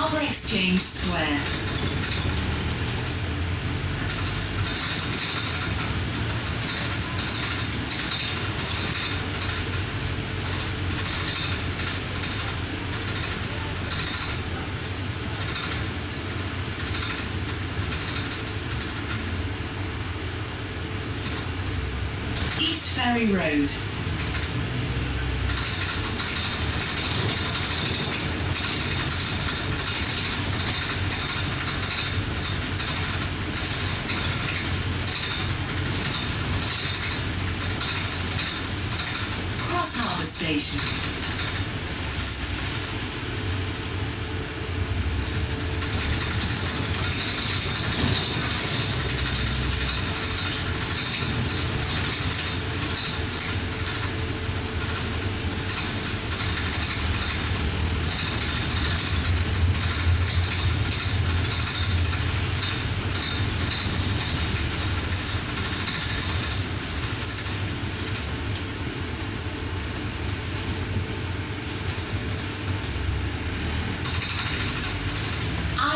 Exchange Square. East Ferry Road. Cross Harbour Station.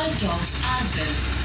Isle of Dogs, Asda.